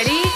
Ready?